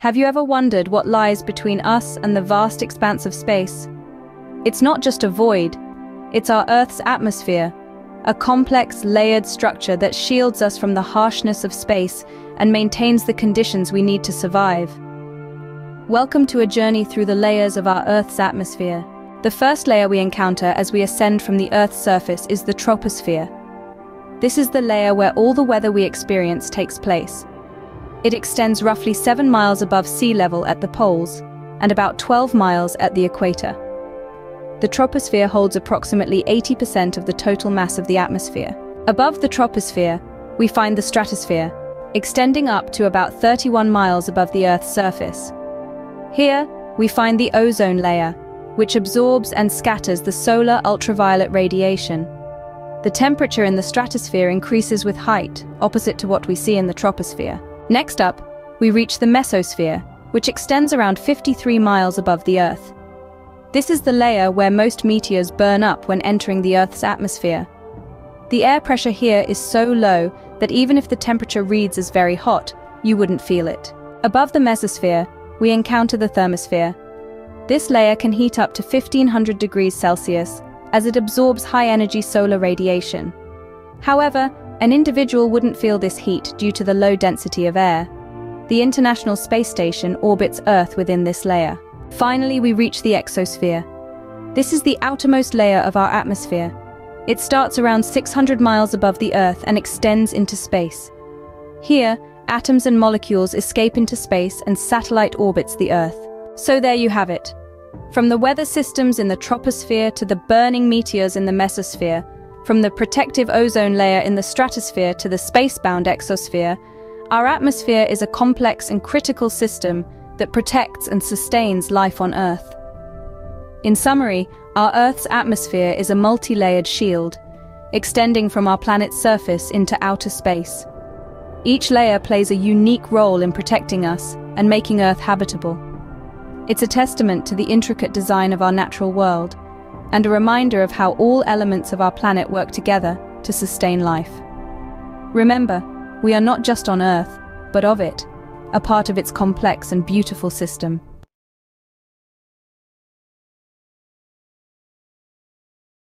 Have you ever wondered what lies between us and the vast expanse of space? It's not just a void, it's our Earth's atmosphere, a complex, layered structure that shields us from the harshness of space and maintains the conditions we need to survive. Welcome to a journey through the layers of our Earth's atmosphere. The first layer we encounter as we ascend from the Earth's surface is the troposphere. This is the layer where all the weather we experience takes place. It extends roughly 7 miles above sea level at the poles and about 12 miles at the equator. The troposphere holds approximately 80% of the total mass of the atmosphere. Above the troposphere, we find the stratosphere, extending up to about 31 miles above the Earth's surface. Here, we find the ozone layer, which absorbs and scatters the solar ultraviolet radiation. The temperature in the stratosphere increases with height, opposite to what we see in the troposphere. Next up, we reach the mesosphere, which extends around 53 miles above the Earth. This is the layer where most meteors burn up when entering the Earth's atmosphere. The air pressure here is so low that even if the temperature reads as very hot, you wouldn't feel it. Above the mesosphere, we encounter the thermosphere. This layer can heat up to 1500 degrees Celsius as it absorbs high-energy solar radiation. However, an individual wouldn't feel this heat due to the low density of air. The International Space Station orbits Earth within this layer. Finally, we reach the exosphere. This is the outermost layer of our atmosphere. It starts around 600 miles above the Earth and extends into space. Here, atoms and molecules escape into space and satellite orbits the Earth. So there you have it. From the weather systems in the troposphere to the burning meteors in the mesosphere, from the protective ozone layer in the stratosphere to the space-bound exosphere, our atmosphere is a complex and critical system that protects and sustains life on Earth. In summary, our Earth's atmosphere is a multi-layered shield, extending from our planet's surface into outer space. Each layer plays a unique role in protecting us and making Earth habitable. It's a testament to the intricate design of our natural world, and a reminder of how all elements of our planet work together to sustain life. Remember, we are not just on Earth, but of it, a part of its complex and beautiful system.